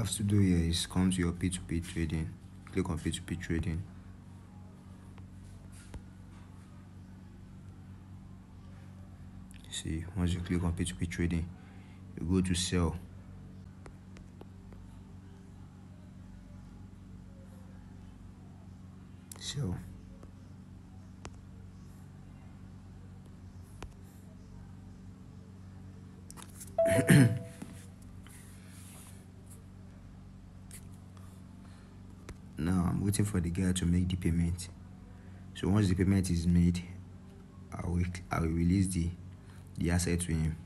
have to do here is come to your P2P trading, click on P2P trading. See, once you click on P2P trading, you go to sell. Sell. now Waiting for the guy to make the payment. So once the payment is made, I will I will release the the asset to him.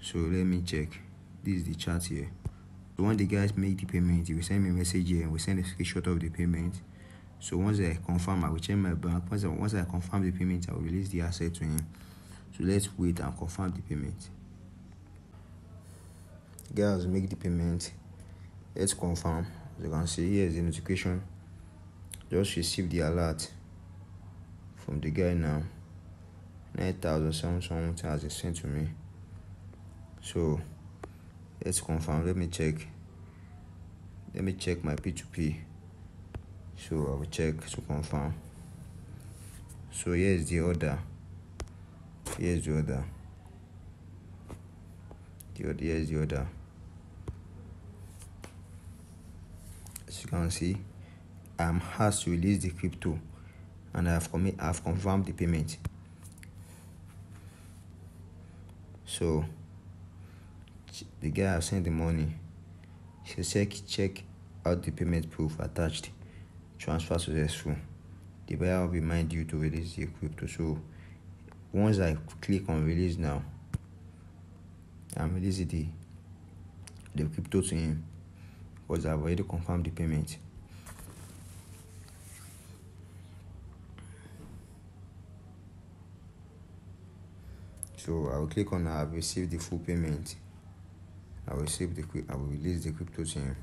So let me check. This is the chart here. So once the guys make the payment, he will send me a message here and we send a screenshot of the payment. So once I confirm, I will check my bank. Once I, once I confirm the payment, I will release the asset to him. So let's wait and confirm the payment. Guys, make the payment. Let's confirm. As you can see, here is the notification. Just received the alert from the guy now. 9,000 something has sent to me. So let's confirm. Let me check. Let me check my P2P. So I will check to confirm. So here's the order. Here's the order. The order here's the order. As you can see, Um, I'm asked to release the crypto and I've commit I've confirmed the payment. So the guy have sent the money. He check check out the payment proof attached. Transfer successful. The buyer will remind you to release the crypto. So once I click on release now, I'm releasing the the crypto to him because I've already confirmed the payment. So I will click on I have received the full payment. I will receive the I will release the crypto to him.